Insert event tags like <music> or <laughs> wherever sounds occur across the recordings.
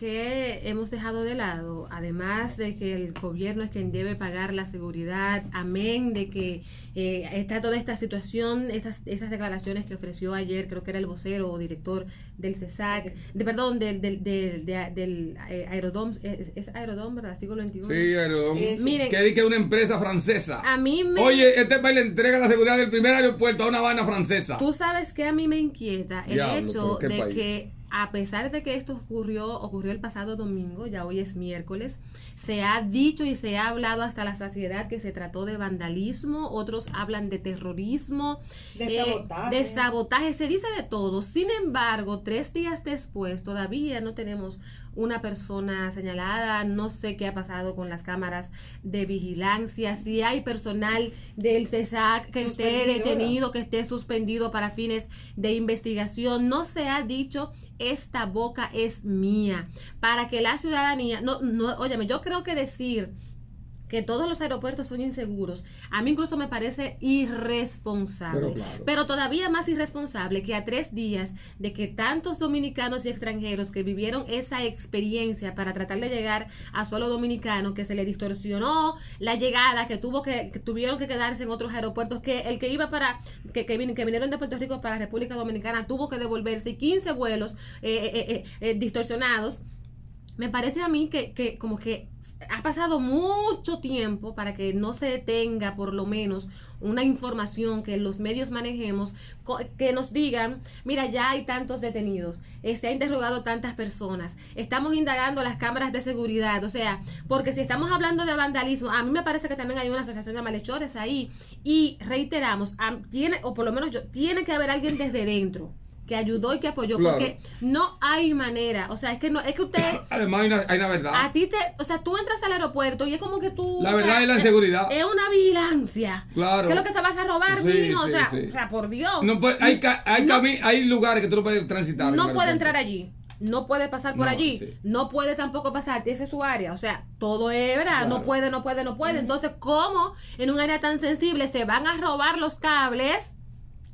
que hemos dejado de lado, además de que el gobierno es quien debe pagar la seguridad, amén de que eh, está toda esta situación, esas, esas declaraciones que ofreció ayer, creo que era el vocero o director del CESAC, de, perdón, del, del, del, del eh, Aerodom, es, es Aerodom, ¿verdad? Siglo XXI. Sí, Aerodom. Miren, que dice que es una empresa francesa. A mí me... Oye, este país le entrega la seguridad del primer aeropuerto a una vaina francesa. Tú sabes que a mí me inquieta el hecho pero ¿qué de país? que a pesar de que esto ocurrió, ocurrió el pasado domingo, ya hoy es miércoles, se ha dicho y se ha hablado hasta la saciedad que se trató de vandalismo, otros hablan de terrorismo, De eh, sabotaje. de sabotaje, se dice de todo. Sin embargo, tres días después todavía no tenemos una persona señalada, no sé qué ha pasado con las cámaras de vigilancia, si hay personal del CESAC que esté detenido, que esté suspendido para fines de investigación, no se ha dicho esta boca es mía, para que la ciudadanía, no, no, óyeme, yo creo que decir que todos los aeropuertos son inseguros, a mí incluso me parece irresponsable. Pero claro. Pero todavía más irresponsable que a tres días de que tantos dominicanos y extranjeros que vivieron esa experiencia para tratar de llegar a suelo dominicano, que se le distorsionó la llegada, que tuvo que, que tuvieron que quedarse en otros aeropuertos, que el que iba para, que, que, vin- que vinieron de Puerto Rico para República Dominicana tuvo que devolverse y 15 vuelos eh, eh, eh, eh, distorsionados me parece a mí que, que como que ha pasado mucho tiempo para que no se detenga por lo menos una información que los medios manejemos que nos digan mira ya hay tantos detenidos eh, se ha interrogado tantas personas estamos indagando las cámaras de seguridad o sea porque si estamos hablando de vandalismo a mí me parece que también hay una asociación de malhechores ahí y reiteramos am- tiene o por lo menos yo tiene que haber alguien desde dentro que ayudó y que apoyó Claro. porque no hay manera o sea es que no es que usted <laughs> Además, hay una, hay una verdad. a ti te, o sea, tú entras al aeropuerto y es como que tú. La o verdad sea, es la inseguridad. Es una vigilancia. Claro. ¿Qué es lo que te vas a robar, Sí, mijo? O, sea, sí. o sea, por Dios. No hay, hay, No- hay lugares que tú no puedes transitar. no puede entrar allí. No puede pasar por No, allí. sí. No puede tampoco pasar. Esa es su área. O sea, todo es verdad. No puede, no puede, no puede. Entonces, ¿cómo en un área tan sensible se van a robar los cables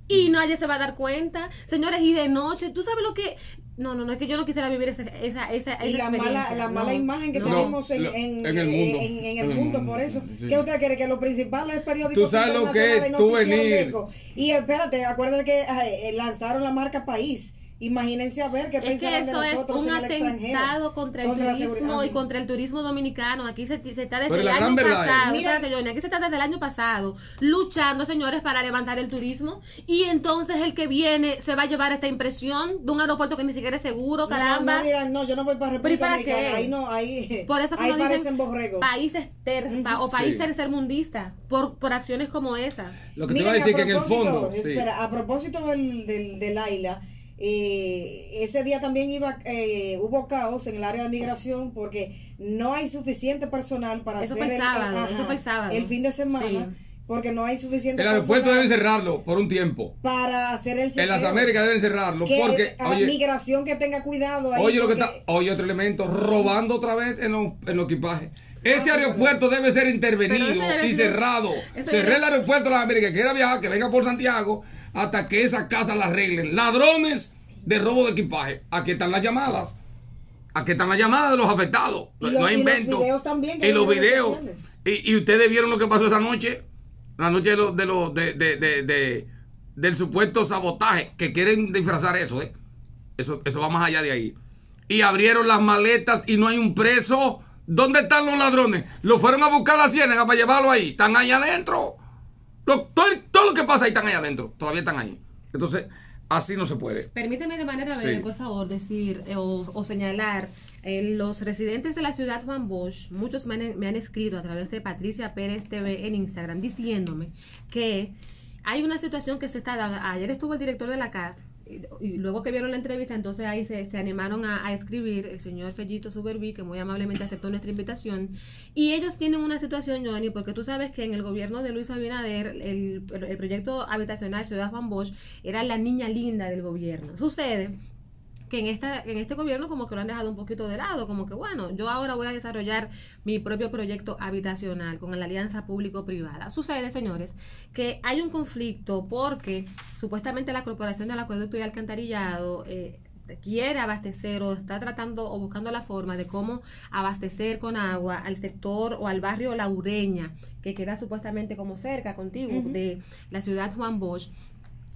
y nadie se va a dar cuenta? Señores, y de noche, ¿tú sabes lo que.? No, no, no, es que yo no quisiera vivir esa, esa, esa, esa y la mala, experiencia. la No, mala imagen que no. tenemos en, lo- en, en el mundo. en- en el mundo, por eso. Sí. ¿Qué usted quiere? Que los principales periódicos Tú sabes lo que es internacionales no tú se hicieron venir. Y espérate, acuérdate que eh, lanzaron la marca País. Imagínense a ver qué Es que de eso es un en el extranjero. atentado contra el Contra turismo y contra el turismo dominicano. Aquí se, se está desde Pero el año pasado. Mira- Johnny, aquí se está desde el año pasado luchando, señores, para levantar el turismo. Y entonces el que viene se va a llevar esta impresión de un aeropuerto que ni siquiera es seguro, No, caramba. No, dirán, no, yo no voy para ¿Pero y República para Dominicana. qué? Ahí no, ahí, Por eso que ahí no dicen borregos. países ter- pa- o Sí. países tercermundistas por, por acciones como esa. Lo que te voy a decir que en el fondo. sí. Espera, a propósito del, del, del AILA, eh, ese día también iba eh, hubo caos en el área de migración porque no hay suficiente personal para Eso hacer fue el sábado, eso fue el sábado. el fin de semana. Sí. Porque no hay suficiente El aeropuerto personal deben cerrarlo por un tiempo. para hacer el En las. Américas deben cerrarlo que porque, a oye, migración que tenga cuidado ahí, oye lo que está, oye otro elemento, robando otra vez en los, en los equipajes. Ese aeropuerto debe ser intervenido debe y ser- cerrado. eso Cerré el aeropuerto de las Américas, que quiera viajar, que venga por Santiago, hasta que esa casa la arreglen. Ladrones de robo de equipaje. Aquí están las llamadas. Aquí están las llamadas de los afectados. Y No, hay y los invento. videos también y los videos. Y, y ustedes vieron lo que pasó esa noche. La noche de los de los de, de, de, de- del supuesto sabotaje. Que quieren disfrazar eso, ¿eh? Eso, eso va más allá de ahí. Y abrieron las maletas y no hay un preso. ¿Dónde están los ladrones? Lo fueron a buscar a la ciénaga para llevarlo ahí. Están ahí adentro. Lo- todo, todo lo que pasa ahí están ahí adentro. Todavía están ahí. Entonces, así no se puede. Permíteme de manera Sí. breve, por favor, decir eh, o, o señalar, eh, los residentes de la ciudad Juan Bosch, muchos me han, me han escrito a través de Patricia Pérez TV en Instagram diciéndome que hay una situación que se está dando. Ayer estuvo el director de la casa y, luego que vieron la entrevista, entonces ahí se, se animaron a, a escribir el señor Fellito Superví, que muy amablemente aceptó nuestra invitación. Y ellos tienen una situación, Johnny, porque tú sabes que en el gobierno de Luis Abinader, el, el proyecto habitacional Ciudad Juan Bosch era la niña linda del gobierno. Sucede que en esta en este gobierno como que lo han dejado un poquito de lado, como que bueno, yo ahora voy a desarrollar mi propio proyecto habitacional con la alianza público-privada. Sucede, señores, que hay un conflicto porque supuestamente la Corporación del Acueducto y Alcantarillado eh, quiere abastecer o está tratando o buscando la forma de cómo abastecer con agua al sector o al barrio La Ureña, que queda supuestamente como cerca contigo de la ciudad Juan Bosch,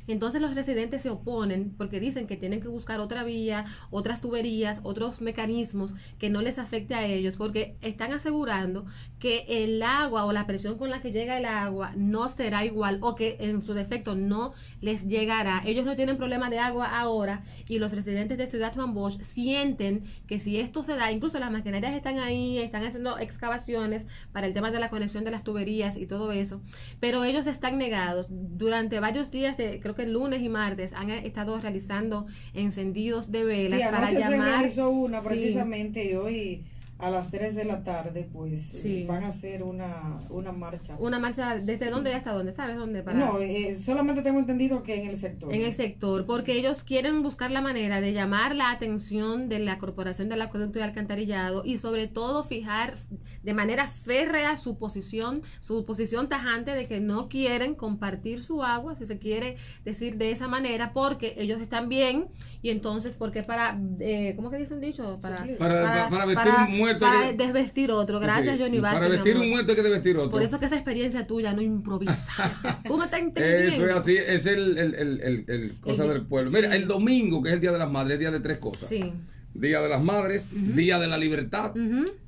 entonces los residentes se oponen porque dicen que tienen que buscar otra vía, otras tuberías, otros mecanismos que no les afecte a ellos porque están asegurando que el agua o la presión con la que llega el agua no será igual o que en su defecto no les llegará. Ellos no tienen problema de agua ahora y los residentes de Ciudad Juan Bosch sienten que si esto se da, incluso las maquinarias están ahí, están haciendo excavaciones para el tema de la conexión de las tuberías y todo eso, pero ellos están negados. Durante varios días, creo que el lunes y martes han estado realizando encendidos de velas para llamar. Se realizó una precisamente y hoy a las 3 de la tarde, pues van a hacer una, una marcha. Una marcha, ¿desde dónde hasta dónde? ¿Sabes dónde? Para... No, eh, solamente tengo entendido que en el sector. En el sector, porque ellos quieren buscar la manera de llamar la atención de la Corporación del Acueducto y Alcantarillado y sobre todo fijar de manera férrea su posición, su posición tajante de que no quieren compartir su agua, si se quiere decir de esa manera, porque ellos están bien y entonces, porque para, eh, ¿cómo que dice un dicho? Para, para, para, vestir un muerto. Para desvestir otro. Gracias, Johnny Vázquez. Para vestir un muerto hay que desvestir otro. Por eso que esa experiencia tuya no improvisa. <laughs> Tú me estás entendiendo. Eso es así, es el, el, el, el, cosa del pueblo. Mira, el domingo, que es el Día de las Madres, es día de tres cosas. Sí. Día de las Madres, Día de la Libertad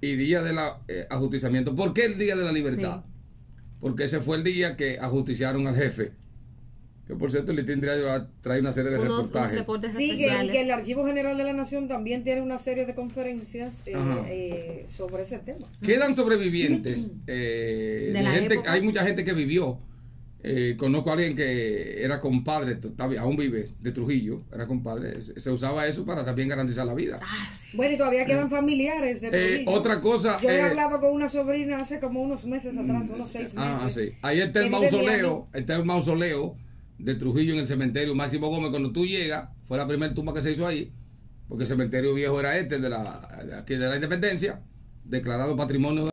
y Día del eh, Ajusticiamiento. ¿Por qué el Día de la Libertad? Porque ese fue el día que ajusticiaron al jefe que por cierto, el tendría a traer una serie de reportajes. sí, que, y que el Archivo General de la Nación también tiene una serie de conferencias eh, eh, sobre ese tema. Quedan sobrevivientes. Eh, gente, hay mucha gente que vivió. conozco a alguien que era compadre, aún vive, de Trujillo, era compadre. Se usaba eso para también garantizar la vida. Ah, bueno, y todavía quedan familiares de Trujillo. otra cosa. Yo he hablado con una sobrina hace como unos meses atrás, unos seis ah, meses. Ah, sí. Ahí está el mausoleo, está el mausoleo de Trujillo en el cementerio Máximo Gómez, cuando tú llegas, fue la primera tumba que se hizo ahí, porque el cementerio viejo era este, de la, aquí de la Independencia, declarado patrimonio